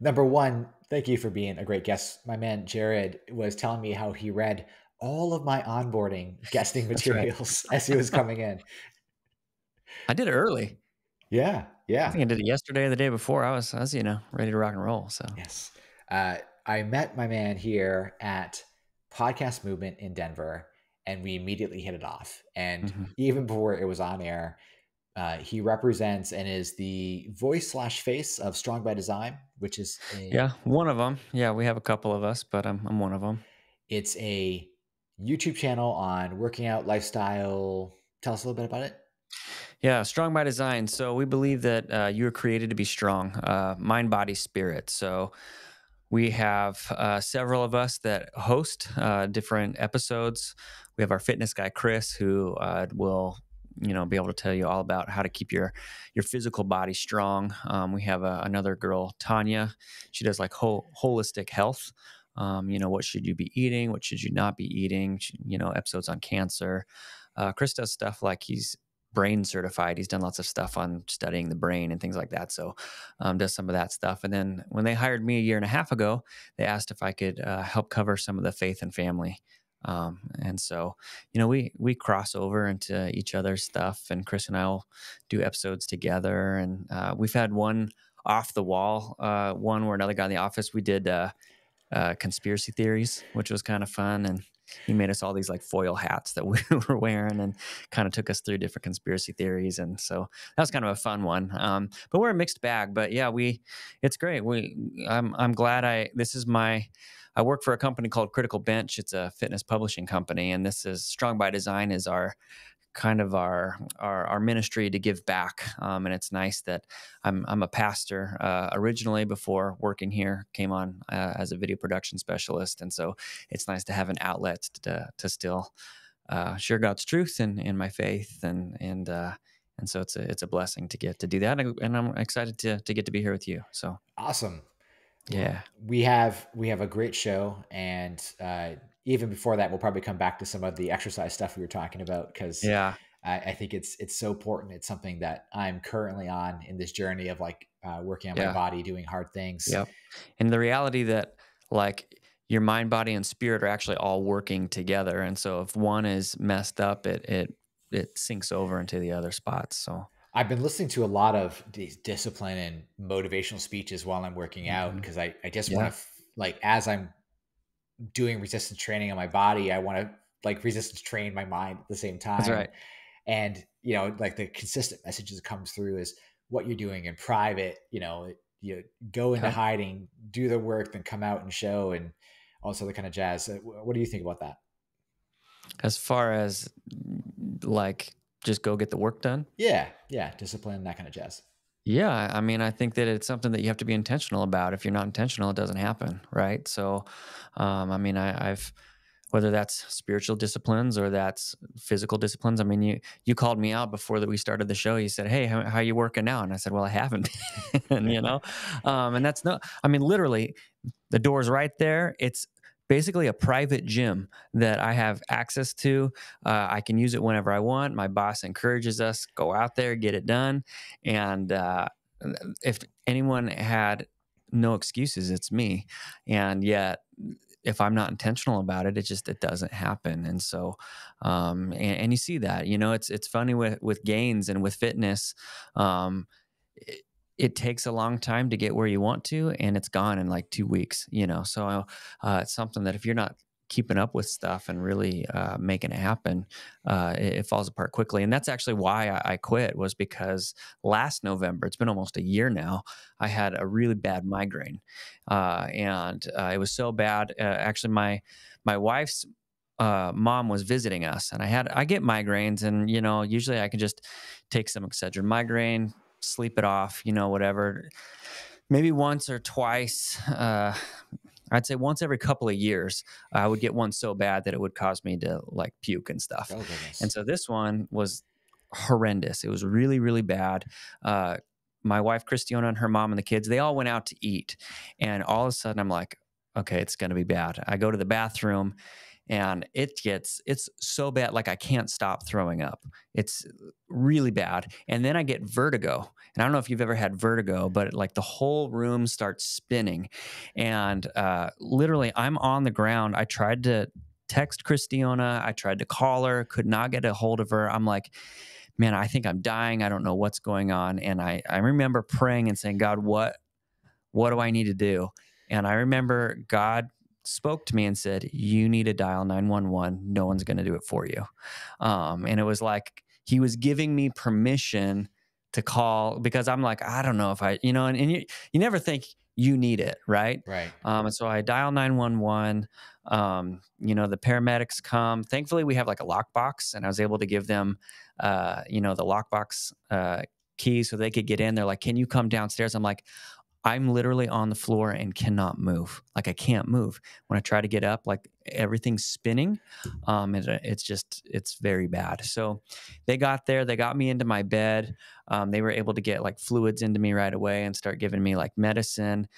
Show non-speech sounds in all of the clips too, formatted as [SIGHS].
number one, thank you for being a great guest. My man Jared was telling me how he read all of my onboarding [LAUGHS] guesting materials [LAUGHS] as he was coming in. I did it early. Yeah, yeah. I think I did it yesterday or the day before. I was, I was, you know, ready to rock and roll. So yes, uh, I met my man here at Podcast Movement in Denver, and we immediately hit it off. And mm-hmm. even before it was on air, uh, he represents and is the voice slash face of Strong by Design, which is a, yeah one of them. Yeah, we have a couple of us, but I'm I'm one of them. It's a YouTube channel on working out lifestyle. Tell us a little bit about it. Yeah, strong by design. So we believe that uh, you were created to be strong, uh, mind, body, spirit. So we have uh, several of us that host uh, different episodes. We have our fitness guy Chris, who uh, will you know be able to tell you all about how to keep your your physical body strong. Um, we have uh, another girl, Tanya. She does like whole, holistic health. Um, you know, what should you be eating? What should you not be eating? You know, episodes on cancer. Uh, Chris does stuff like he's brain certified. He's done lots of stuff on studying the brain and things like that. So, um, does some of that stuff. And then when they hired me a year and a half ago, they asked if I could uh, help cover some of the faith and family. Um, and so, you know, we we cross over into each other's stuff, and Chris and I will do episodes together. And uh, we've had one off the wall, uh, one where another guy in the office we did uh, uh, conspiracy theories, which was kind of fun, and he made us all these like foil hats that [LAUGHS] we were wearing and kind of took us through different conspiracy theories and so that was kind of a fun one um, but we're a mixed bag but yeah we it's great we i'm i'm glad i this is my i work for a company called critical bench it's a fitness publishing company and this is strong by design is our kind of our our, our ministry to give back. Um, and it's nice that I'm I'm a pastor uh, originally before working here. Came on uh, as a video production specialist, and so it's nice to have an outlet to to still uh, share God's truth and and my faith and and. Uh, and so it's a it's a blessing to get to do that, and I'm excited to to get to be here with you. So awesome! Yeah, we have we have a great show, and uh, even before that, we'll probably come back to some of the exercise stuff we were talking about because yeah, I, I, think it's it's so important. It's something that I'm currently on in this journey of like uh, working on yeah. my body, doing hard things. Yep. And the reality that like your mind, body, and spirit are actually all working together, and so if one is messed up, it it it sinks over into the other spots. So I've been listening to a lot of these discipline and motivational speeches while I'm working out because mm-hmm. I, I just yeah. want to like as I'm doing resistance training on my body, I want to like resistance train my mind at the same time. That's right. And you know, like the consistent messages that comes through is what you're doing in private. You know, you go into hiding, do the work, then come out and show, and also the kind of jazz. What do you think about that? As far as like just go get the work done. Yeah, yeah, discipline, that kind of jazz. Yeah, I mean, I think that it's something that you have to be intentional about. If you're not intentional, it doesn't happen, right? So, um, I mean, I, have whether that's spiritual disciplines or that's physical disciplines. I mean, you you called me out before that we started the show. You said, "Hey, how, how are you working now?" And I said, "Well, I haven't," [LAUGHS] and you know, um, and that's no. I mean, literally, the door's right there. It's basically a private gym that I have access to. Uh, I can use it whenever I want. My boss encourages us go out there, get it done, and uh, if anyone had no excuses, it's me. And yet, if I'm not intentional about it, it just it doesn't happen. And so, um, and, and, you see that, you know, it's it's funny with with gains and with fitness. Um, it, it takes a long time to get where you want to and it's gone in like two weeks you know? So uh, it's something that if you're not keeping up with stuff and really uh, making it happen uh, it, it, falls apart quickly. And that's actually why I, I, quit was because last november it's been almost a year now i had a really bad migraine. Uh, and uh, it was so bad uh, actually my my wife's uh, mom was visiting us and I had I get migraines and you know usually I can just take some Excedrin migraine sleep it off, you know, whatever. Maybe once or twice. Uh, I'd say once every couple of years, I would get one so bad that it would cause me to like puke and stuff. Oh, and so this one was horrendous. It was really, really bad. Uh, my wife, Christiana, and her mom and the kids, they all went out to eat. And all of a sudden, I'm like, okay, it's going to be bad. I go to the bathroom and it gets it's so bad like i can't stop throwing up. It's really bad and then i get vertigo and i don't know if you've ever had vertigo but like the whole room starts spinning and uh, literally i'm on the ground. I tried to text christiana i tried to call her could not get a hold of her. I'm like man i think i'm dying. I don't know what's going on and i i remember praying and saying god what what do i need to do? And i remember god spoke to me and said, You need to dial 911. No one's going to do it for you. Um, and it was like he was giving me permission to call because I'm like, I don't know if I, you know, and, and you, you never think you need it, right? Right. Um, and so I dial 911. Um, you know, the paramedics come. Thankfully, we have like a lockbox, and I was able to give them, uh, you know, the lockbox uh, key so they could get in. They're like, Can you come downstairs? I'm like, I'm literally on the floor and cannot move. Like I can't move. When I try to get up, like everything's spinning. Um, and it's just, it's very bad. So they got there, they got me into my bed. Um, they were able to get like fluids into me right away and start giving me like medicine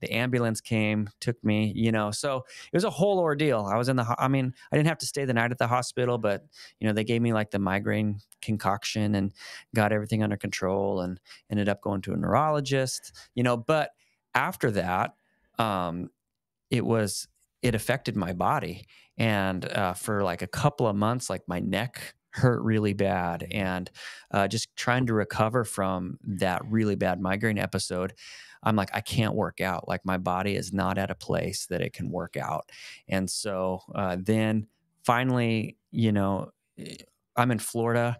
the ambulance came, took me, you know. So it was a whole ordeal. I was in the, I mean, I didn't have to stay the night at the hospital, but, you know, they gave me like the migraine concoction and got everything under control and ended up going to a neurologist, you know. But after that, um, it was, it affected my body. And uh, for like a couple of months, like my neck hurt really bad and uh, just trying to recover from that really bad migraine episode I'm like, I can't work out. Like my body is not at a place that it can work out. And so uh, then finally, you know, eh, I'm in Florida.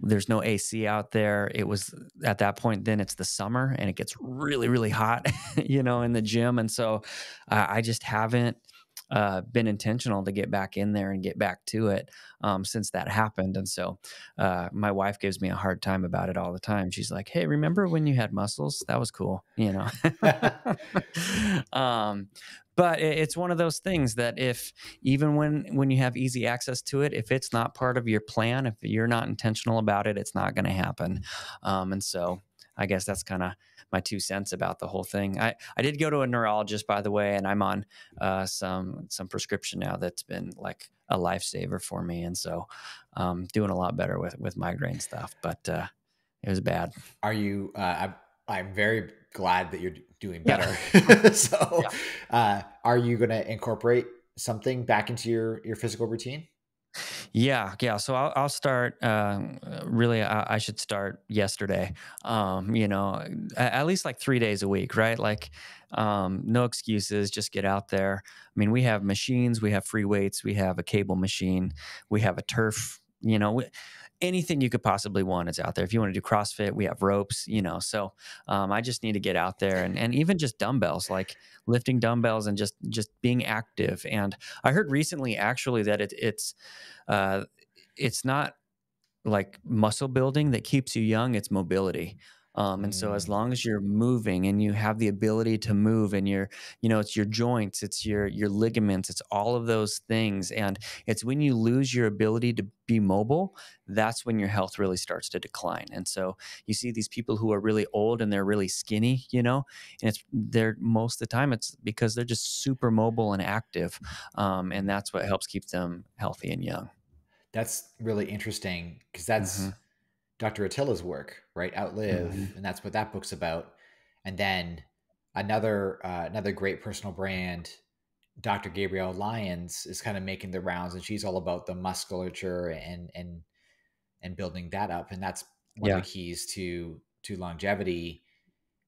There's no AC out there. It was at that point, then it's the summer and it gets really, really hot, [LAUGHS] you know, in the gym. And so uh, I just haven't uh, been intentional to get back in there and get back to it um, since that happened. And so uh, my wife gives me a hard time about it all the time. She's like, "Hey, remember when you had muscles? That was cool," you know. [LAUGHS] [LAUGHS] um, but it's one of those things that if even when when you have easy access to it if it's not part of your plan if you're not intentional about it it's not going to happen um, and so i guess that's kind of my two cents about the whole thing. I, I did go to a neurologist, by the way, and I'm on uh, some some prescription now that's been like a lifesaver for me, and so um, doing a lot better with with migraine stuff. But uh, it was bad. Are you? Uh, I'm I'm very glad that you're doing better. Yeah. [LAUGHS] [LAUGHS] so, yeah. Uh, are you going to incorporate something back into your your physical routine? Yeah, yeah. So I'll, I'll start. Uh, really, I, I, should start yesterday. Um, you know, at, at, least like three days a week, right? Like, um, no excuses. Just get out there. I mean, we have machines. We have free weights. We have a cable machine. We have a turf. You know, we, anything you could possibly want is out there. If you want to do CrossFit, we have ropes, you know. So um, I just need to get out there and, and even just dumbbells, like lifting dumbbells and just just being active. And I heard recently actually that it, it's uh, it's not like muscle building that keeps you young; it's mobility. Um, and so as mm. long as you're moving and you have the ability to move and you're, you know, it's your joints, it's your your ligaments, it's all of those things. And it's when you lose your ability to be mobile, that's when your health really starts to decline. And so you see these people who are really old and they're really skinny, you know, and it's they're most of the time it's because they're just super mobile and active. Um, and that's what helps keep them healthy and young. That's really interesting because that's mm-hmm Dr. Attia's work, right? Outlive, mm-hmm. and that's what that book's about. And then another uh, another great personal brand, Dr. Gabrielle Lyons, is kind of making the rounds, and she's all about the musculature and and and building that up, and that's one yeah. of the keys to to longevity.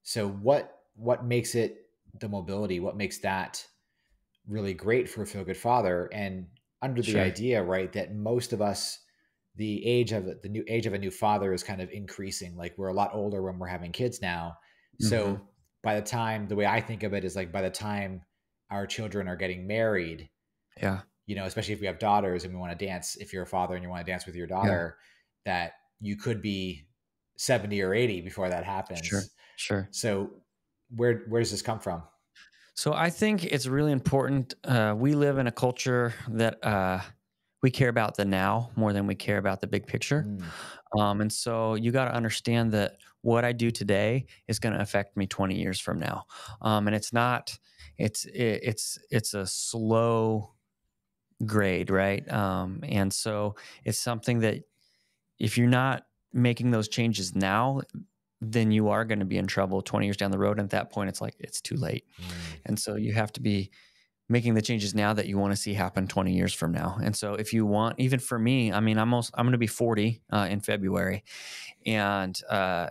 So what what makes it the mobility? What makes that really great for a feel good father? And under the sure. idea, right, that most of us the age of the new age of a new father is kind of increasing. Like we're a lot older when we're having kids now. Mm-hmm. So by the time the way I think of it is like by the time our children are getting married, yeah, you know, especially if we have daughters and we want to dance, if you're a father and you want to dance with your daughter, yeah. that you could be 70 or 80 before that happens. Sure. Sure. So where where does this come from? So I think it's really important. Uh, we live in a culture that uh, we care about the now more than we care about the big picture. Mm. Um, and so you got to understand that what I do today is going to affect me 20 years from now. Um, and it's not, it's, it, it's, it's a slow grade, right? Um, and so it's something that if you're not making those changes now, then you are going to be in trouble 20 years down the road. And at that point, it's like it's too late. Mm. And so you have to be making the changes now that you want to see happen 20 years from now. And so if you want, even for me, I mean, I'm almost, I'm going to be 40 uh, in February. And, uh,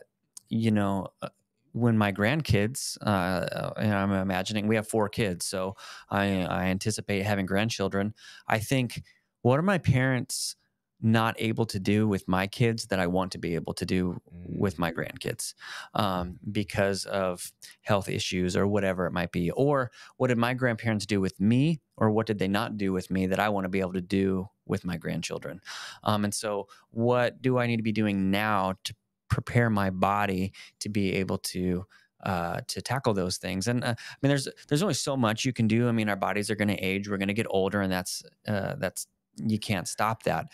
you know, uh, when my grandkids, uh, and I'm imagining we have four kids, so I, I anticipate having grandchildren. I think, what are my parents not able to do with my kids that I want to be able to do with my mm. grandkids um, because of health issues or whatever it might be. Or what did my grandparents do with me, or what did they not do with me that I want to be able to do with my grandchildren? Um, and so, what do I need to be doing now to prepare my body to be able to? Uh, to tackle those things. And uh, I mean, there's there's only so much you can do. I mean, our bodies are going to age. We're going to get older, and that's uh, that's you can't stop that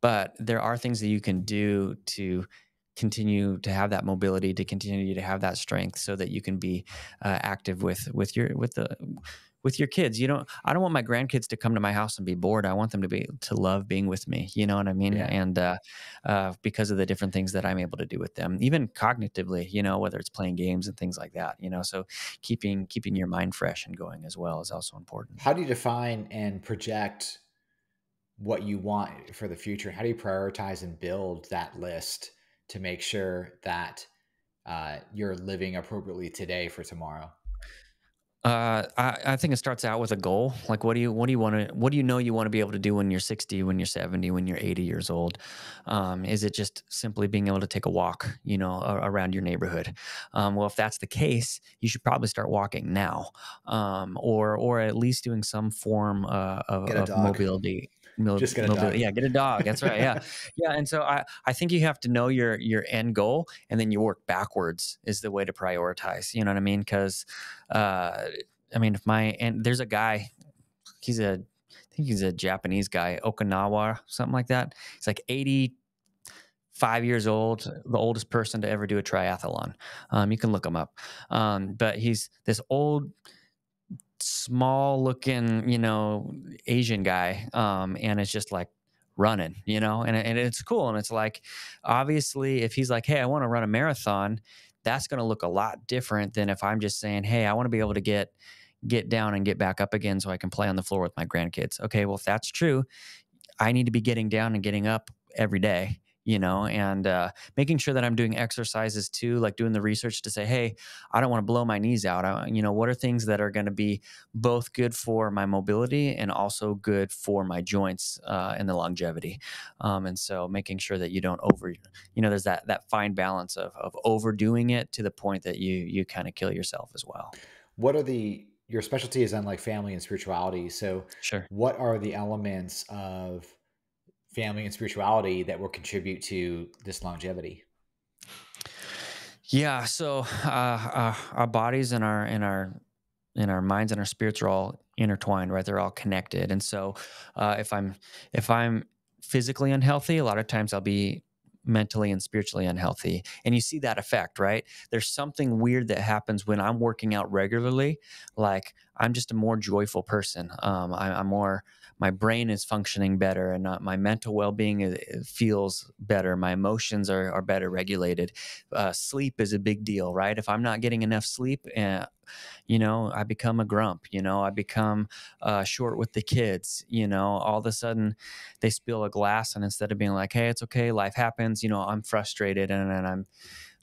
but there are things that you can do to continue to have that mobility to continue to have that strength so that you can be uh, active with with your with the with your kids. You don't i don't want my grandkids to come to my house and be bored. I want them to be to love being with me you know what i mean? Yeah. and uh, uh, because of the different things that i'm able to do with them even cognitively you know whether it's playing games and things like that you know? So keeping keeping your mind fresh and going as well is also important. How do you define and project what you want for the future? How do you prioritize and build that list to make sure that uh, you're living appropriately today for tomorrow? Uh, I, I, think it starts out with a goal. Like, what do you, what do you want to, what do you know you want to be able to do when you're 60, when you're 70, when you're 80 years old? Um, is it just simply being able to take a walk, you know, around your neighborhood? Um, well, if that's the case, you should probably start walking now, um, or, or at least doing some form uh, of, of mobility Mil- just get a dog. Yeah, get a dog. That's right. Yeah, [LAUGHS] yeah. And so I, I think you have to know your your end goal, and then you work backwards is the way to prioritize. You know what I mean? Because, uh, I mean, if my and there's a guy, he's a, I think he's a Japanese guy, Okinawa, something like that. He's like eighty five years old, the oldest person to ever do a triathlon. Um, you can look him up. Um, but he's this old small looking, you know, Asian guy. Um, and it's just like running, you know, and, and it's cool. And it's like, obviously, if he's like, hey, I want to run a marathon, that's going to look a lot different than if I'm just saying, hey, I want to be able to get get down and get back up again so I can play on the floor with my grandkids. Okay, well, if that's true, I need to be getting down and getting up every day you know, and uh, making sure that I'm doing exercises too, like doing the research to say, hey, I don't want to blow my knees out. I, you know, what are things that are going to be both good for my mobility and also good for my joints uh, and the longevity. Um, and so making sure that you don't over, you know, there's that that fine balance of of overdoing it to the point that you you kind of kill yourself as well. What are the your specialty is on like family and spirituality. So, sure. What are the elements of family and spirituality that will contribute to this longevity? Yeah, so uh, uh, our bodies and our and our and our minds and our spirits are all intertwined, right? They're all connected, and so uh, if I'm if I'm physically unhealthy, a lot of times I'll be mentally and spiritually unhealthy. And you see that effect, right? There's something weird that happens when I'm working out regularly. Like I'm just a more joyful person. Um, I, am more my brain is functioning better and uh, my mental well-being feels better. My emotions are, are better regulated. Uh, sleep is a big deal right? If i'm not getting enough sleep uh, you know i become a grump you know? I become uh, short with the kids you know? All of a sudden they spill a glass and instead of being like hey it's okay life happens you know i'm frustrated and, and i'm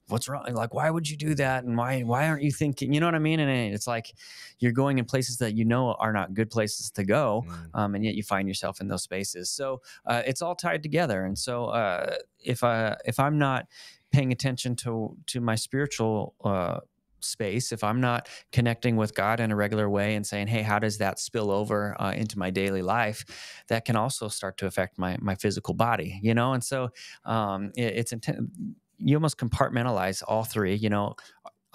what's wrong? Like, why would you do that? And why why aren't you thinking? You know what I mean? And it's like you're going in places that you know are not good places to go, mm. um, and yet you find yourself in those spaces. So uh, it's all tied together. And so uh, if I if I'm not paying attention to to my spiritual uh, space, if I'm not connecting with God in a regular way and saying, "Hey, how does that spill over uh, into my daily life?" That can also start to affect my my physical body, you know. And so um, it, it's intent you almost compartmentalize all three. You know,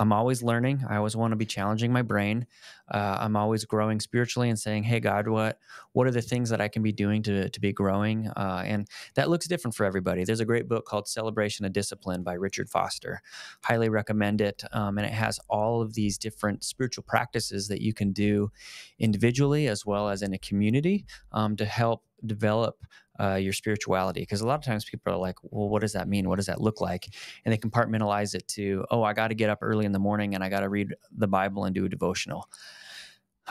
I'm always learning. I always want to be challenging my brain. Uh, I'm always growing spiritually and saying, "Hey, God, what what are the things that I can be doing to to be growing?" Uh, and that looks different for everybody. There's a great book called "Celebration of Discipline" by Richard Foster. Highly recommend it, um, and it has all of these different spiritual practices that you can do individually as well as in a community um, to help develop uh, your spirituality because a lot of times people are like well what does that mean what does that look like and they compartmentalize it to oh i got to get up early in the morning and i got to read the bible and do a devotional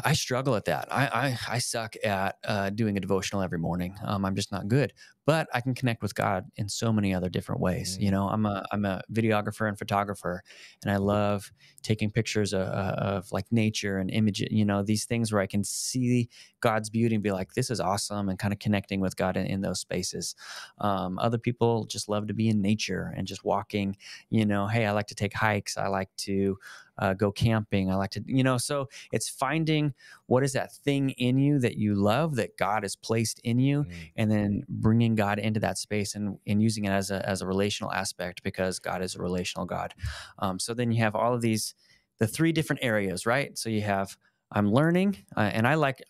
I struggle at that. I I, I suck at uh, doing a devotional every morning. Um, I'm just not good. But I can connect with God in so many other different ways. Mm-hmm. You know, I'm a I'm a videographer and photographer, and I love taking pictures of, of, like nature and image. You know, these things where I can see God's beauty and be like, "This is awesome," and kind of connecting with God in, in those spaces. Um, other people just love to be in nature and just walking. You know, hey, I like to take hikes. I like to uh, go camping. I like to, you know, so it's finding what is that thing in you that you love that God has placed in you, mm. and then bringing God into that space and, and using it as a, as a relational aspect because God is a relational God. Um, so then you have all of these, the three different areas, right? So you have, I'm learning, uh, and I like,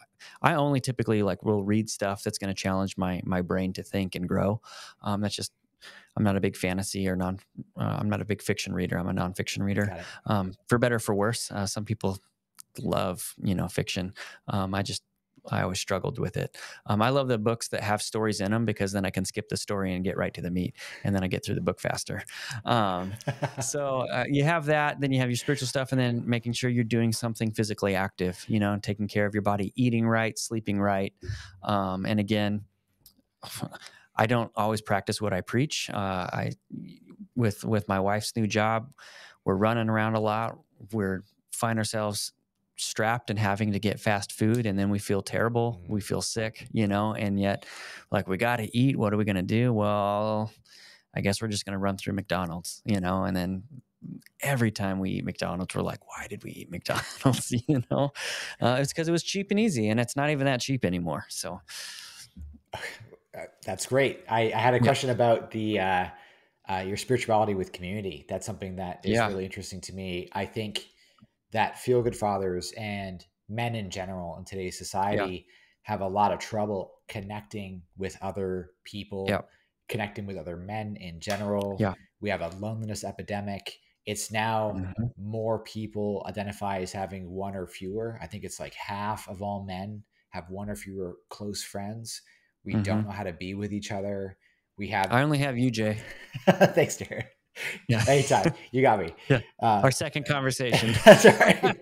I only typically like will read stuff that's going to challenge my my brain to think and grow. Um, that's just I'm not a big fantasy or non. Uh, I'm not a big fiction reader. I'm a nonfiction reader. Um, for better for worse. Uh, some people love you know fiction. Um, I just I always struggled with it. Um, I love the books that have stories in them because then I can skip the story and get right to the meat, and then I get through the book faster. Um, so uh, you have that, then you have your spiritual stuff, and then making sure you're doing something physically active. You know, taking care of your body, eating right, sleeping right, um, and again. [SIGHS] I don't always practice what I preach. Uh, I with with my wife's new job, we're running around a lot. We're find ourselves strapped and having to get fast food and then we feel terrible we mm-hmm. feel sick you know and yet like we got to eat what are we going to do well i guess we're just going to run through mcdonald's you know and then every time we eat mcdonald's we're like why did we eat [LAUGHS] mcdonald's [LAUGHS] you know uh, it's because it was cheap and easy and it's not even that cheap anymore so uh, that's great. I, I had a question yeah. about the uh, uh, your spirituality with community. That's something that is yeah. really interesting to me. I think that feel good fathers and men in general in today's society yeah. have a lot of trouble connecting with other people, connecting with other men in general. Yeah. We have a loneliness epidemic. It's now mm-hmm. more people identify as having one or fewer. I think it's like half of all men have one or fewer close friends. We mm-hmm. don't know how to be with each other. We have. I only have you, Jay. [LAUGHS] Thanks, Darren. Yeah. Anytime. You got me. [LAUGHS] Yeah. Uh, Our second conversation. [LAUGHS] that's right.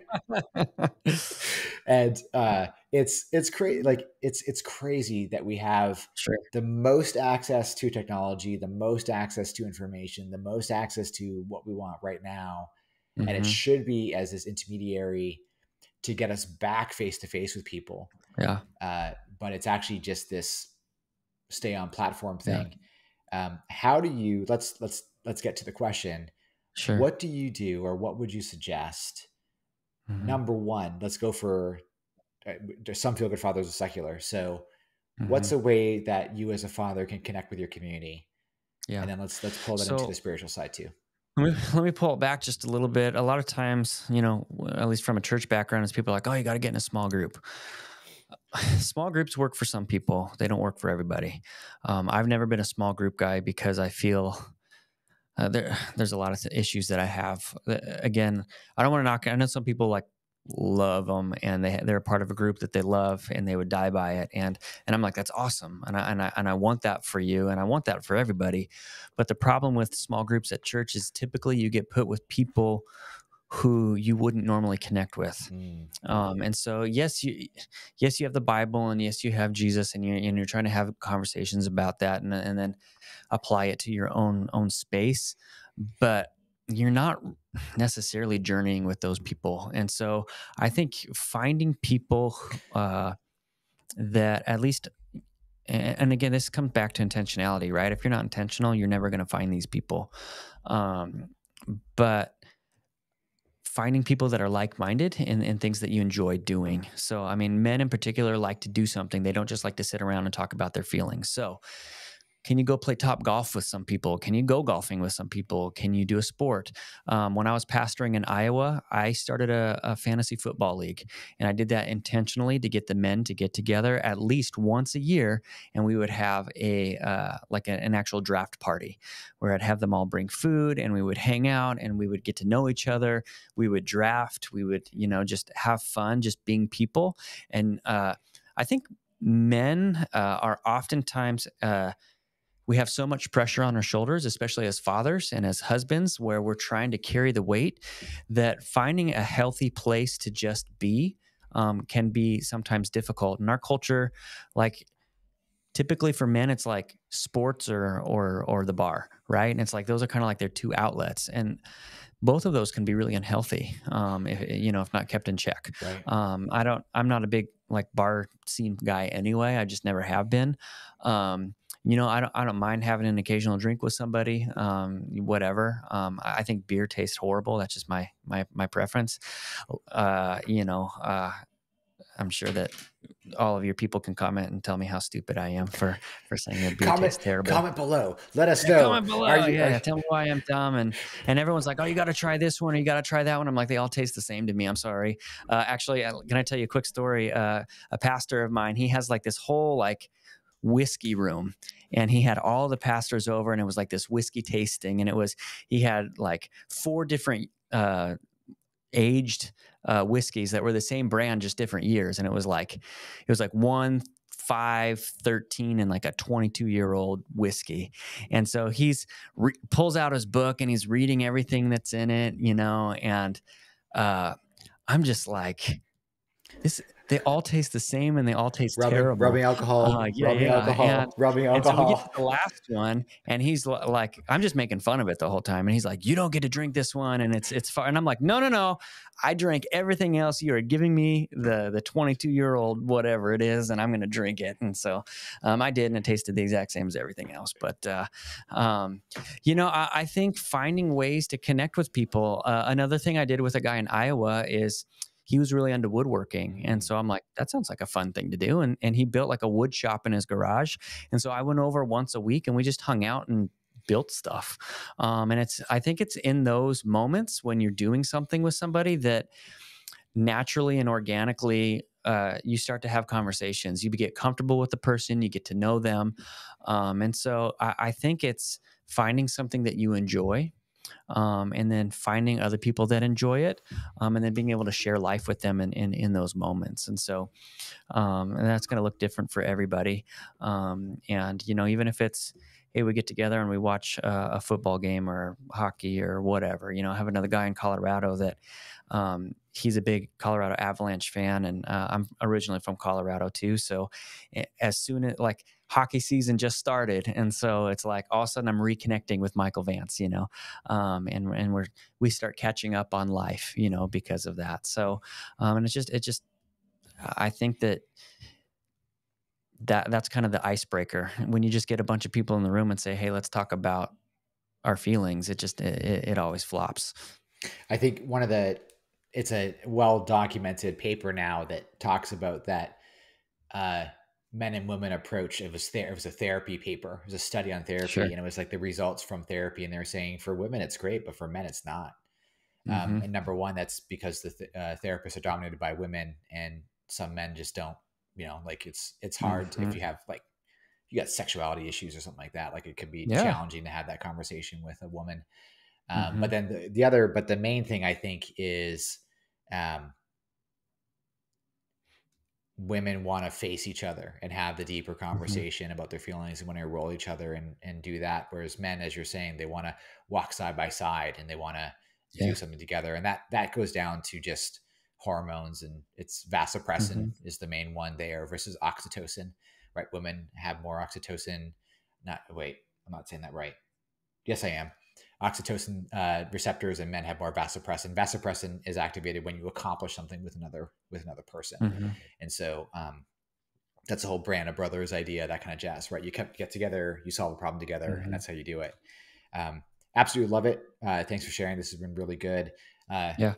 [LAUGHS] and uh, it's it's crazy. Like it's it's crazy that we have sure. the most access to technology, the most access to information, the most access to what we want right now, mm-hmm. and it mm-hmm. should be as this intermediary to get us back face to face with people. Yeah. Uh, but it's actually just this stay on platform thing. Yeah. Um, how do you let's let's let's get to the question. Sure. What do you do, or what would you suggest? Mm-hmm. Number one, let's go for. Uh, some feel good fathers are secular, so mm-hmm. what's a way that you as a father can connect with your community? Yeah, and then let's let's pull that so, into the spiritual side too. Let me, [LAUGHS] let me pull it back just a little bit. A lot of times, you know, at least from a church background, is people are like, "Oh, you got to get in a small group." [SIGHS] small groups work for some people they don't work for everybody um, i've never been a small group guy because i feel uh, there, [SIGHS] there's a lot of issues that i have. Uh, again i don't want to knock i know some people like love them and they they're a part of a group that they love and they would die by it and and I'm like that's awesome and I and I and I want that for you and I want that for everybody. But the problem with small groups at church is typically you get put with people who you wouldn't normally connect with. Mm. Um, and so, yes, you, yes, you have the Bible, and yes, you have Jesus, and you're and you're trying to have conversations about that, and and then apply it to your own own space, but you're not necessarily journeying with those people. And so, I think finding people uh, that at least and again this comes back to intentionality right if you're not intentional you're never going to find these people um, but finding people that are like-minded and, and things that you enjoy doing. So i mean men in particular like to do something. They don't just like to sit around and talk about their feelings. So can you go play top golf with some people? Can you go golfing with some people? Can you do a sport? Um, when I was pastoring in Iowa, I started a, a fantasy football league, and I did that intentionally to get the men to get together at least once a year, and we would have a uh, like a, an actual draft party where I'd have them all bring food, and we would hang out, and we would get to know each other. We would draft. We would you know just have fun, just being people, and uh, I think men uh, are oftentimes uh, we have so much pressure on our shoulders, especially as fathers and as husbands, where we're trying to carry the weight, that finding a healthy place to just be um, can be sometimes difficult. In our culture, like typically for men, it's like sports or or or the bar, right? And it's like those are kind of like their two outlets, and both of those can be really unhealthy um, if you know if not kept in check right. um, i don't i'm not a big like bar scene guy anyway i just never have been um, you know i don't i don't mind having an occasional drink with somebody um, whatever um, i think beer tastes horrible that's just my my my preference uh, you know uh, I'm sure that all of your people can comment and tell me how stupid I am for for saying that beer comment, tastes terrible. Comment below. Let us know. Comment below. You, yeah, yeah, tell me why I'm dumb. And and everyone's like, oh, you got to try this one or you got to try that one. I'm like, they all taste the same to me. I'm sorry. Uh, actually, uh, can I tell you a quick story? Uh, a pastor of mine, he has like this whole like whiskey room and he had all the pastors over and it was like this whiskey tasting and it was he had like four different uh aged uh, whiskeys that were the same brand, just different years. And it was like, it was like one, five, 13, and like a 22 year old whiskey. And so he's pulls out his book and he's reading everything that's in it, you know, and uh, I'm just like, this they all taste the same and they all taste rubbing, terrible. Rubbing alcohol, uh, yeah, rubbing yeah. alcohol, and, rubbing alcohol. And so we get to the last one, and he's like, I'm just making fun of it the whole time. And he's like, You don't get to drink this one, and it's it's fun. And I'm like, No, no, no. I drank everything else. You are giving me the the 22 year old whatever it is, and I'm going to drink it. And so um, I did, and it tasted the exact same as everything else. But uh, um, you know, I, I, think finding ways to connect with people. Uh, another thing I did with a guy in Iowa is he was really into woodworking. And so I'm like, that sounds like a fun thing to do. And, and he built like a wood shop in his garage. And so I went over once a week and we just hung out and built stuff. Um, and it's, I think it's in those moments when you're doing something with somebody that naturally and organically uh, you start to have conversations. You get comfortable with the person, you get to know them. Um, and so I, I think it's finding something that you enjoy um, and then finding other people that enjoy it, um, and then being able to share life with them in in, in those moments. And so, um, and that's going to look different for everybody. Um, and you know, even if it's hey, we get together and we watch a football game or hockey or whatever. You know, I have another guy in Colorado that um, he's a big Colorado Avalanche fan, and uh, I'm originally from Colorado too. So as soon as like hockey season just started, and so it's like all of a sudden I'm reconnecting with Michael Vance, you know, um, and and we're we start catching up on life, you know, because of that. So um, and it's just it just I think that that that's kind of the icebreaker when you just get a bunch of people in the room and say hey let's talk about our feelings it just it, it always flops i think one of the it's a well documented paper now that talks about that uh, men and women approach. It was there. It was a therapy paper. It was a study on therapy, sure. and it was like the results from therapy. And they're saying for women it's great, but for men it's not. Um, mm-hmm. Um, and number one, that's because the th- uh, therapists are dominated by women, and some men just don't. You know, like it's it's hard mm-hmm. if you have like you got sexuality issues or something like that. Like it could be yeah. challenging to have that conversation with a woman. Um, mm-hmm. But then the, the other, but the main thing I think is um, women want to face each other and have the deeper mm-hmm. conversation mm-hmm. about their feelings and want to roll each other and, and do that. Whereas men, as you're saying, they want to walk side by side and they want to yeah. do something together. And that, that goes down to just hormones and it's vasopressin mm-hmm. is the main one there versus oxytocin, right? Women have more oxytocin. Not wait, I'm not saying that right. Yes, I am oxytocin uh, receptors and men have more vasopressin. Vasopressin is activated when you accomplish something with another with another person, mm-hmm. and so um, that's the whole band of brothers idea, that kind of jazz, right? You get together, you solve a problem together, mm-hmm. and that's how you do it. Um, absolutely love it. Uh, thanks for sharing. This has been really good. Uh, yeah.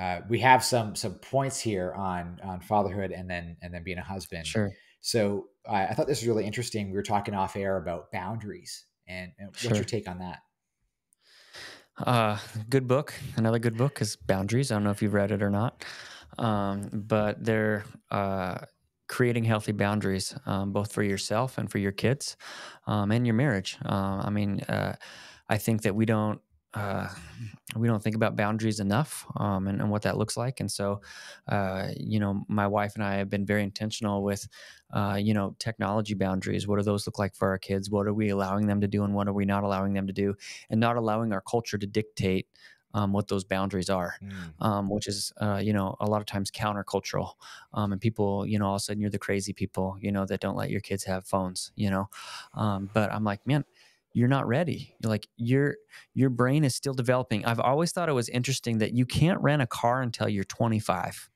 Uh, we have some some points here on on fatherhood and then and then being a husband. Sure. So I, I, thought this was really interesting. We were talking off air about boundaries, and, and what's your take on that? Uh, good book. Another good book is Boundaries. I don't know if you've read it or not, um, but they're uh, creating healthy boundaries, um, both for yourself and for your kids, um, and your marriage. Uh, I mean, uh, I think that we don't uh, we don't think about boundaries enough um, and, and, what that looks like. And so, uh, you know, my wife and I have been very intentional with, uh, you know, technology boundaries. What do those look like for our kids? What are we allowing them to do and what are we not allowing them to do? And not allowing our culture to dictate um, what those boundaries are, mm. um, which is, uh, you know, a lot of times countercultural. Um, and people, you know, all of a sudden you're the crazy people, you know, that don't let your kids have phones, you know. Um, but I'm like, man, you're not ready. You're like your your brain is still developing. I've always thought it was interesting that you can't rent a car until you're 25.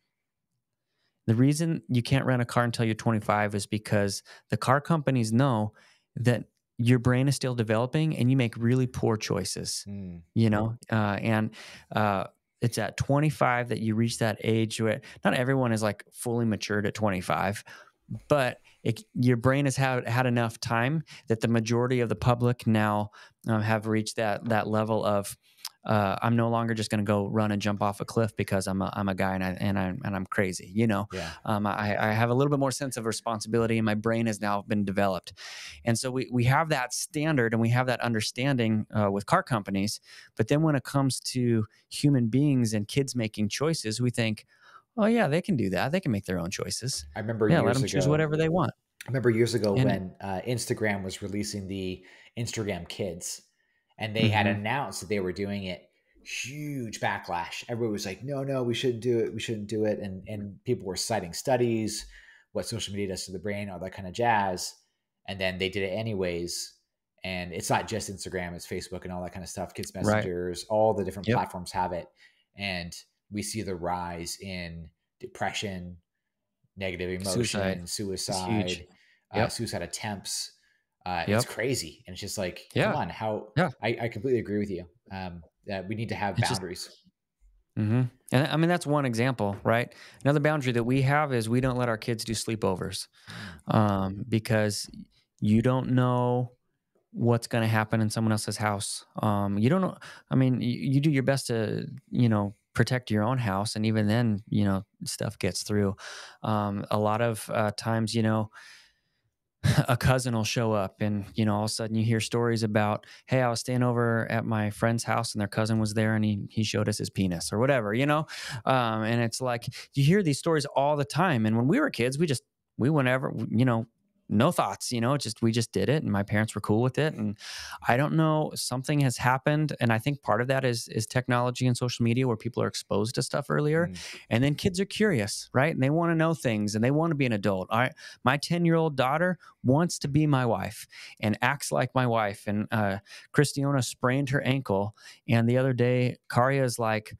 The reason you can't rent a car until you're 25 is because the car companies know that your brain is still developing and you make really poor choices mm. you know uh, and uh, it's at 25 that you reach that age where not everyone is like fully matured at 25 but it, your brain has had, had enough time that the majority of the public now um, have reached that that level of uh, I'm no longer just going to go run and jump off a cliff because I'm a, I'm a guy and I and I'm and I'm crazy. You know, yeah. um, I, I have a little bit more sense of responsibility, and my brain has now been developed, and so we we have that standard and we have that understanding uh, with car companies. But then when it comes to human beings and kids making choices, we think, oh yeah, they can do that. They can make their own choices. I remember yeah, let them ago, choose whatever they want. I remember years ago and, when uh, Instagram was releasing the Instagram Kids and they mm-hmm. had announced that they were doing it huge backlash everybody was like no no we shouldn't do it we shouldn't do it and and people were citing studies what social media does to the brain all that kind of jazz and then they did it anyways and it's not just instagram it's facebook and all that kind of stuff kids messengers right. all the different yep. platforms have it and we see the rise in depression negative emotion suicide, suicide, uh, yep. uh, suicide attempts uh, yep. It's crazy, and it's just like, yeah. come on, how? Yeah, I, I completely agree with you. Um, that we need to have it's boundaries. Just, mm-hmm. And I mean, that's one example, right? Another boundary that we have is we don't let our kids do sleepovers, mm. um, because you don't know what's going to happen in someone else's house. Um, you don't know. I mean, you, you do your best to, you know, protect your own house, and even then, you know, stuff gets through. Um, a lot of uh, times, you know a cousin will show up and you know all of a sudden you hear stories about hey i was staying over at my friend's house and their cousin was there and he, he showed us his penis or whatever you know um, and it's like you hear these stories all the time and when we were kids we just we went whenever you know no thoughts you know just we just did it and my parents were cool with it and i don't know something has happened and i think part of that is is technology and social media where people are exposed to stuff earlier mm. and then kids are curious right and they want to know things and they want to be an adult all right my 10 year old daughter wants to be my wife and acts like my wife and uh christiana sprained her ankle and the other day karia is like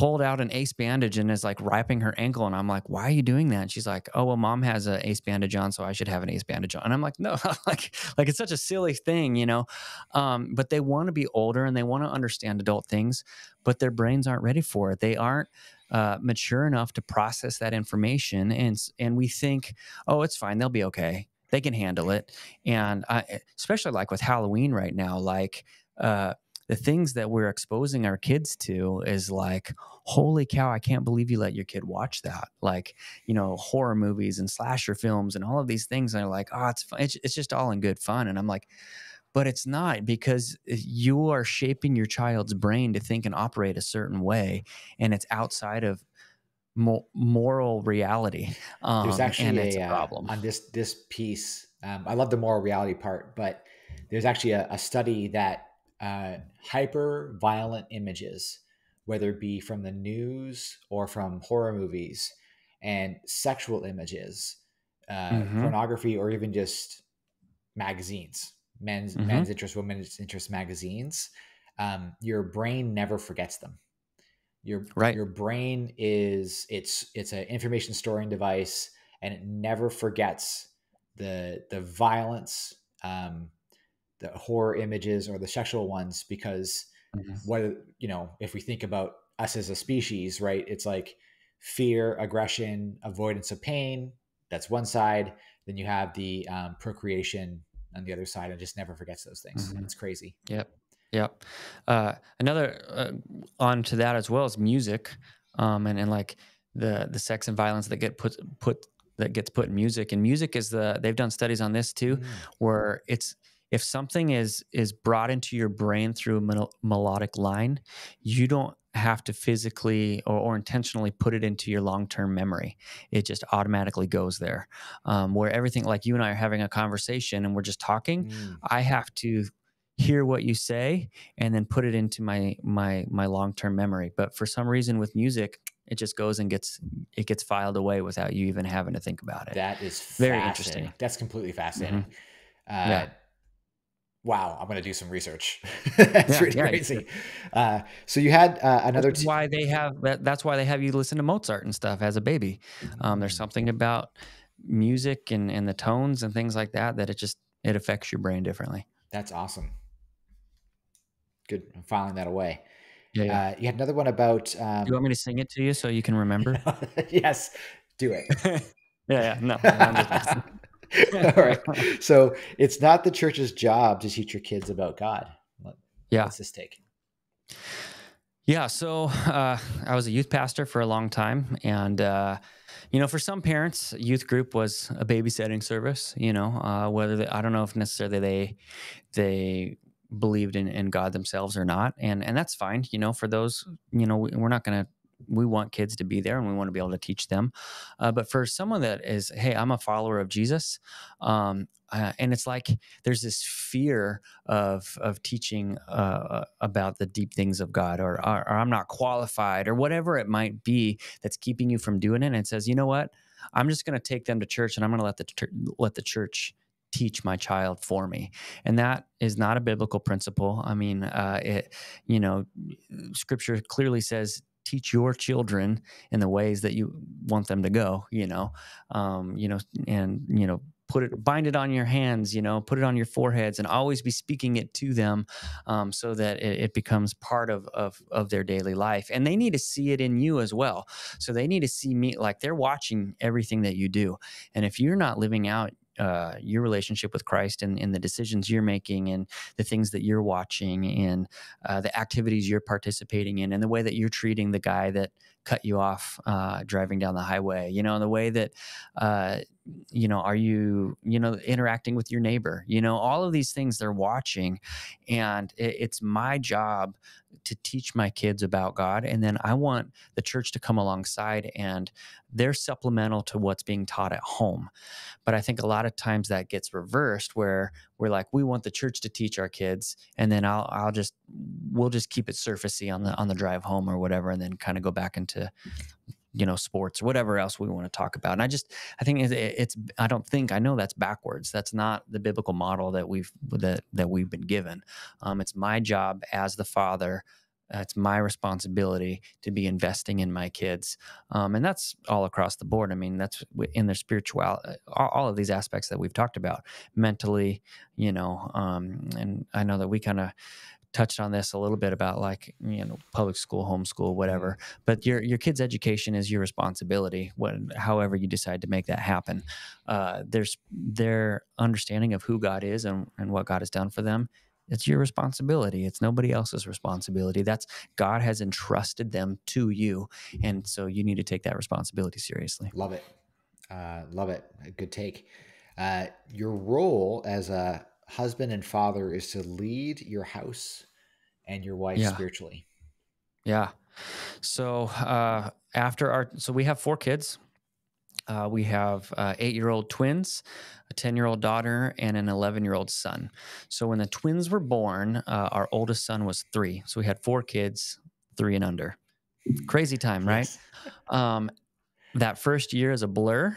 pulled out an ace bandage and is like wrapping her ankle and i'm like why are you doing that? And she's like oh well mom has an ace bandage on so i should have an ace bandage on. And i'm like no [LAUGHS] like like it's such a silly thing you know? Um, but they want to be older and they want to understand adult things but their brains aren't ready for it. They aren't uh, mature enough to process that information and and we think oh it's fine they'll be okay. They can handle it. And I, especially like with halloween right now like uh, the things that we're exposing our kids to is like holy cow i can't believe you let your kid watch that like you know horror movies and slasher films and all of these things and they're like oh it's fun. It's, it's just all in good fun and i'm like but it's not because you are shaping your child's brain to think and operate a certain way and it's outside of mo- moral reality [LAUGHS] um, there's actually a, a, uh, problem on this this piece um, i love the moral reality part but there's actually a, a study that uh, hyper violent images, whether it be from the news or from horror movies, and sexual images, uh, mm-hmm. pornography, or even just magazines, men's mm-hmm. men's interest, women's interest magazines. Um, your brain never forgets them. Your right. your brain is it's it's an information storing device, and it never forgets the the violence, um, the horror images or the sexual ones because mm-hmm. what you know if we think about us as a species right it's like fear aggression avoidance of pain that's one side then you have the um, procreation on the other side and just never forgets those things. Mm-hmm. It's crazy. Yep. Yep. Uh, another uh, on to that as well as music, um, and and like the the sex and violence that get put put that gets put in music. And music is the they've done studies on this too, mm. where it's if something is is brought into your brain through a mel- melodic line, you don't have to physically or, or intentionally put it into your long term memory. It just automatically goes there. Um, where everything, like you and I are having a conversation and we're just talking, mm. I have to hear what you say and then put it into my my my long term memory. But for some reason with music, it just goes and gets it gets filed away without you even having to think about it. That is very interesting. That's completely fascinating. Mm-hmm. Uh, yeah wow, I'm going to do some research. [LAUGHS] that's yeah, pretty yeah. crazy. Uh, so you had uh, another. T- why they have that? That's why they have you listen to Mozart and stuff as a baby. Um, there's mm. something about music and and the tones and things like that that it just it affects your brain differently. That's awesome. Good. I'm filing that away. Yeah. Uh, you had another one about. Um, do you want me to sing it to you so you can remember? [LAUGHS] yes. Do it. [LAUGHS] yeah. Yeah. No. [LAUGHS] All right. So it's not the church's job to teach your kids about God. Yeah. What's this take? Yeah. So uh, I was a youth pastor for a long time. And, uh, you know, for some parents, youth group was a babysitting service, you know, uh, whether they, I don't know if necessarily they, they, believed in, in God themselves or not. And, and that's fine. You know, for those, you know, we're not going to we want kids to be there and we want to be able to teach them. Uh, but for someone that is, hey, I'm a follower of Jesus, um, uh, and it's like there's this fear of of teaching uh, about the deep things of God, or, or, or I'm not qualified, or whatever it might be that's keeping you from doing it. And it says, you know what? I'm just going to take them to church, and I'm going to let the let the church teach my child for me and that is not a biblical principle i mean uh, it you know scripture clearly says teach your children in the ways that you want them to go you know um, you know and you know put it bind it on your hands you know put it on your foreheads and always be speaking it to them um, so that it, it, becomes part of, of of their daily life. And they need to see it in you as well. So they need to see me like they're watching everything that you do. And if you're not living out uh, your relationship with Christ and, and, the decisions you're making and the things that you're watching and uh, the activities you're participating in and the way that you're treating the guy that cut you off uh, driving down the highway, you know, in the way that, uh, you know, are you, you know, interacting with your neighbor, you know, all of these things they're watching. And it, it's my job to teach my kids about God. And then I want the church to come alongside and they're supplemental to what's being taught at home. But I think a lot of times that gets reversed where we're like, we want the church to teach our kids, and then I'll I'll just we'll just keep it surfacey on the on the drive home or whatever, and then kind of go back into you know sports or whatever else we want to talk about and i just i think it's, it's, i don't think i know that's backwards that's not the biblical model that we've that that we've been given um, it's my job as the father it's my responsibility to be investing in my kids um, and that's all across the board i mean that's in their spiritual uh, all of these aspects that we've talked about mentally you know um, and i know that we kind of touched on this a little bit about like you know public school homeschool whatever mm-hmm. but your your kids education is your responsibility when however you decide to make that happen uh, there's their understanding of who god is and, and what god has done for them it's your responsibility. It's nobody else's responsibility. That's God has entrusted them to you. And so you need to take that responsibility seriously. Love it. Uh, love it. A good take. Uh, your role as a husband and father is to lead your house and your wife yeah. spiritually. Yeah. So uh, after our, so we have four kids. Uh, we have uh, eight year old twins, a 10 year old daughter, and an 11 year old son. So when the twins were born, uh, our oldest son was three. So we had four kids, three and under. Crazy time, right? Um, that first year is a blur.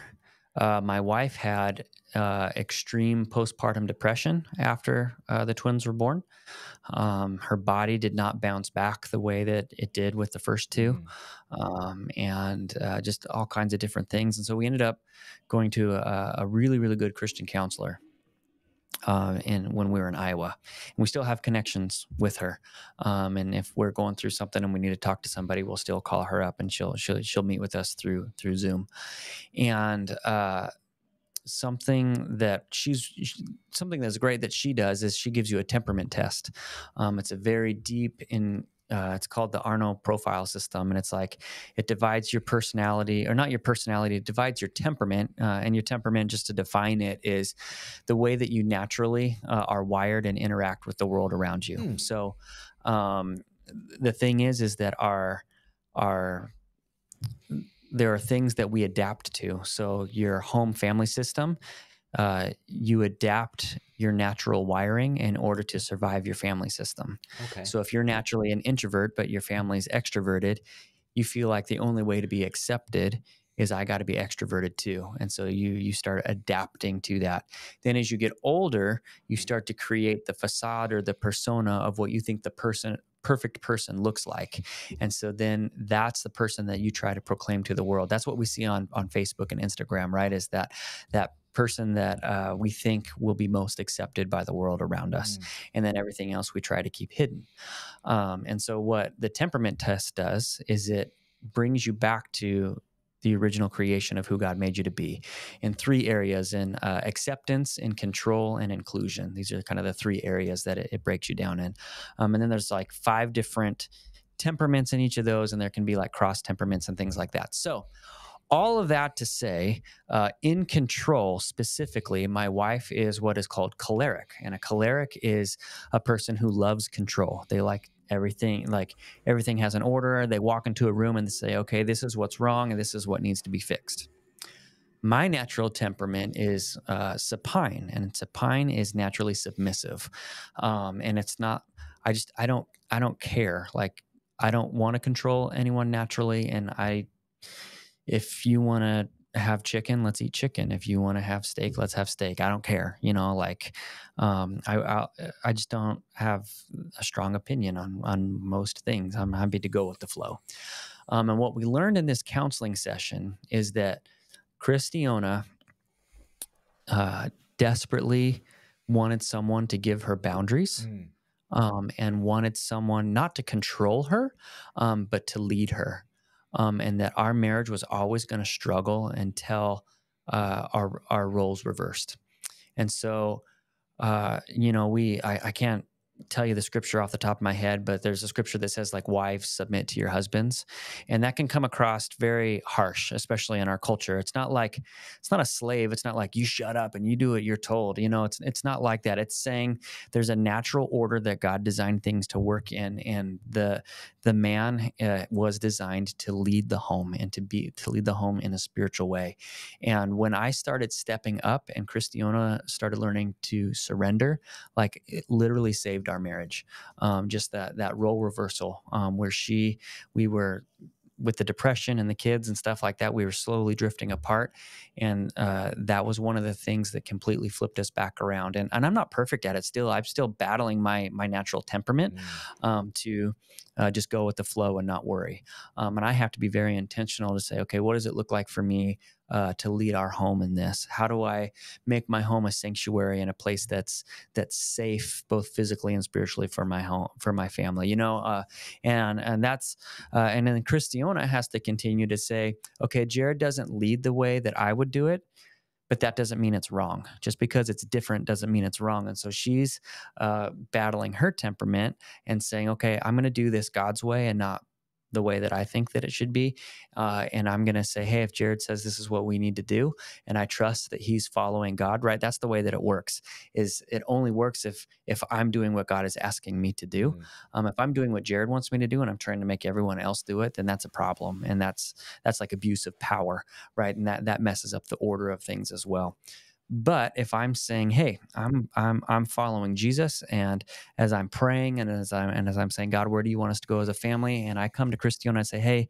Uh, my wife had uh, extreme postpartum depression after uh, the twins were born. Um, her body did not bounce back the way that it did with the first two, mm. um, and uh, just all kinds of different things. And so we ended up going to a, a really, really good Christian counselor. Uh, in when we were in Iowa, and we still have connections with her. Um, and if we're going through something and we need to talk to somebody, we'll still call her up and she'll she'll she'll meet with us through through Zoom. And uh, something that she's something that's great that she does is she gives you a temperament test. Um, it's a very deep in uh, it's called the Arno profile system, and it's like it divides your personality, or not your personality, it divides your temperament. Uh, and your temperament, just to define it, is the way that you naturally uh, are wired and interact with the world around you. Mm. So, um, the thing is, is that our our there are things that we adapt to. So your home family system, uh, you adapt your natural wiring in order to survive your family system. Okay. So if you're naturally an introvert, but your family's extroverted, you feel like the only way to be accepted is I got to be extroverted too. And so you you start adapting to that. Then as you get older, you start to create the facade or the persona of what you think the person perfect person looks like. And so then that's the person that you try to proclaim to the world. That's what we see on on Facebook and Instagram, right? Is that that person that uh, we think will be most accepted by the world around us. Mm. And then everything else we try to keep hidden. Um, and so, what the temperament test does is it brings you back to the original creation of who God made you to be in three areas in uh, acceptance, in control, and inclusion. These are kind of the three areas that it, it breaks you down in. Um, and then there's like five different temperaments in each of those, and there can be like cross temperaments and things like that. So, all of that to say, uh, in control specifically, my wife is what is called choleric. And a choleric is a person who loves control. They like everything like everything has an order they walk into a room and they say okay this is what's wrong and this is what needs to be fixed my natural temperament is uh, supine and supine is naturally submissive um, and it's not i just i don't i don't care like i don't want to control anyone naturally and i if you want to have chicken, let's eat chicken. If you want to have steak, let's have steak. I don't care. You know, like um, I, I, I just don't have a strong opinion on on most things. I'm happy to go with the flow. Um, and what we learned in this counseling session is that Christiana uh, desperately wanted someone to give her boundaries. Mm. Um, and wanted someone not to control her, um, but to lead her um, and that our marriage was always going to struggle until uh, our our roles reversed. And so, uh, you know, we I, I can't tell you the scripture off the top of my head, but there's a scripture that says like wives submit to your husbands, and that can come across very harsh, especially in our culture. It's not like it's not a slave. It's not like you shut up and you do what you're told. You know, it's it's not like that. It's saying there's a natural order that God designed things to work in, and the the man uh, was designed to lead the home and to be to lead the home in a spiritual way. And when I started stepping up, and Christiana started learning to surrender, like it literally saved our marriage. Um, just that that role reversal um, where she we were with the depression and the kids and stuff like that, we were slowly drifting apart. And uh, that was one of the things that completely flipped us back around. And, and I'm not perfect at it still. I'm still battling my my natural temperament mm. um, to uh, just go with the flow and not worry. Um, and I have to be very intentional to say, okay, what does it look like for me uh, to lead our home in this? How do I make my home a sanctuary and a place that's that's safe, both physically and spiritually for my home, for my family? You know, uh, and and that's uh, and then Christiana has to continue to say, okay, Jared doesn't lead the way that I would do it but that doesn't mean it's wrong. Just because it's different doesn't mean it's wrong. And so she's uh, battling her temperament and saying, okay, I'm going to do this God's way and not the way that I think that it should be. Uh, and I'm going to say, hey, if Jared says this is what we need to do, and I trust that he's following God, right? That's the way that it works. Is it only works if if I'm doing what God is asking me to do. Mm. Um, if I'm doing what Jared wants me to do, and I'm trying to make everyone else do it, then that's a problem, and that's that's like abuse of power, right? And that that messes up the order of things as well. But if I'm saying, "Hey, I'm I'm I'm following Jesus," and as I'm praying and as I'm and as I'm saying, "God, where do you want us to go as a family?" and I come to Christiana and I say, "Hey,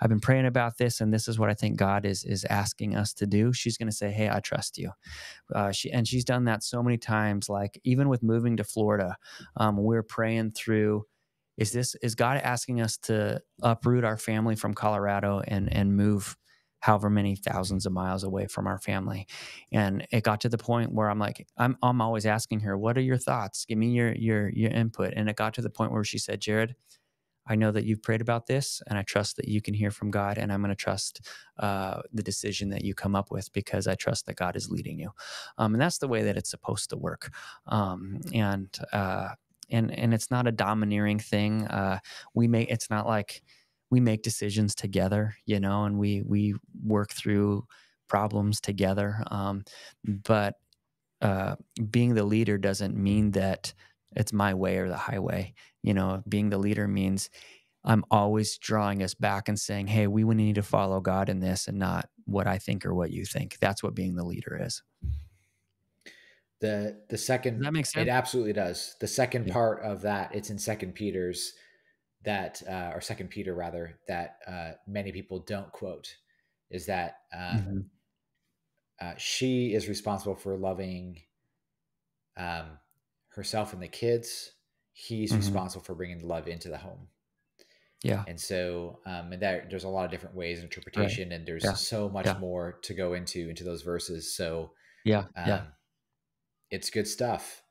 I've been praying about this, and this is what I think God is is asking us to do," she's going to say, "Hey, I trust you." Uh, she and she's done that so many times. Like even with moving to Florida, um, we're praying through is this is god asking us to uproot our family from colorado and and move however many thousands of miles away from our family. And it got to the point where I'm like, I'm, I'm always asking her, what are your thoughts? Give me your, your, your input. And it got to the point where she said, Jared, I know that you've prayed about this, and I trust that you can hear from God, and I'm going to trust uh, the decision that you come up with because I trust that God is leading you, um, and that's the way that it's supposed to work. Um, and uh, and and it's not a domineering thing. Uh, we may. it's not like we make decisions together, you know, and we we work through problems together. Um, but uh, being the leader doesn't mean that it's my way or the highway. You know, being the leader means I'm always drawing us back and saying, "Hey, we need to follow God in this, and not what I think or what you think." That's what being the leader is. The the second Does that makes sense. It absolutely does. The second yeah. part of that, it's in Second Peter's that uh, or Second Peter rather that uh, many people don't quote is that um, mm-hmm. uh, she is responsible for loving um, herself and the kids. He's mm-hmm. responsible for bringing love into the home. Yeah. And so, um, and that there's a lot of different ways of interpretation, right. and there's yeah. so much yeah. more to go into into those verses. So, yeah, yeah, um, it's good stuff.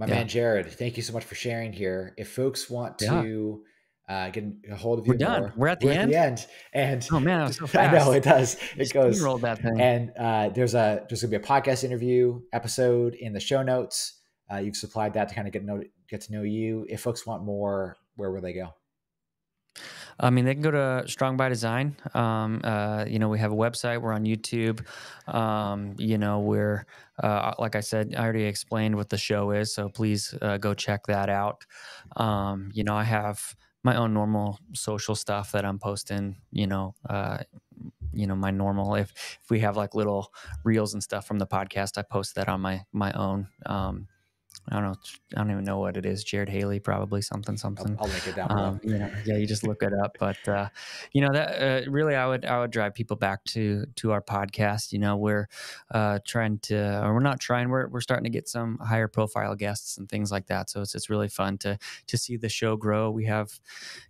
My yeah. man Jared, thank you so much for sharing here. If folks want to uh, get a hold of you, we're done. More, we're at the we're end. At the end, and oh man, so [LAUGHS] I know it does. It goes. Rolled that thing. And uh, there's a there's gonna be a podcast interview episode in the show notes. Uh, you've supplied that to kind of get know get to know you. If folks want more, where will they go? I mean, they can go to Strong by Design. Um, uh, you know, we have a website. We're on YouTube. Um, you know, we're uh, like I said, I already explained what the show is, so please uh, go check that out. Um, you know, I have my own normal social stuff that I'm posting. You know, uh, you know my normal. If if we have like little reels and stuff from the podcast, I post that on my my own. I don't know. I don't even know what it is. Jared Haley, probably something, something. I'll, I'll link it down below. Um, yeah, yeah, you just look it up. But uh, you know that uh, really, I would I would drive people back to to our podcast. You know, we're uh, trying to, or we're not trying. We're we're starting to get some higher profile guests and things like that. So it's it's really fun to to see the show grow. We have,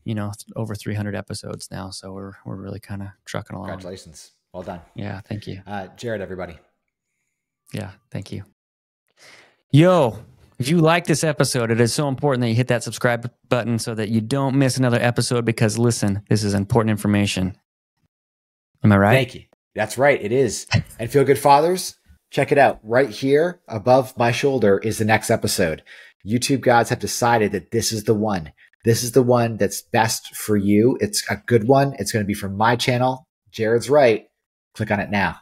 you know, over 300 episodes now. So we're we're really kind of trucking along. Congratulations. Well done. Yeah, thank you. Uh, Jared, everybody. Yeah, thank you. Yo, if you like this episode, it is so important that you hit that subscribe button so that you don't miss another episode because listen, this is important information. Am I right? Thank you. That's right. It is. And Feel Good Fathers, check it out. Right here above my shoulder is the next episode. YouTube gods have decided that this is the one. This is the one that's best for you. It's a good one. It's going to be from my channel. Jared's right. Click on it now.